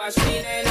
watch me it.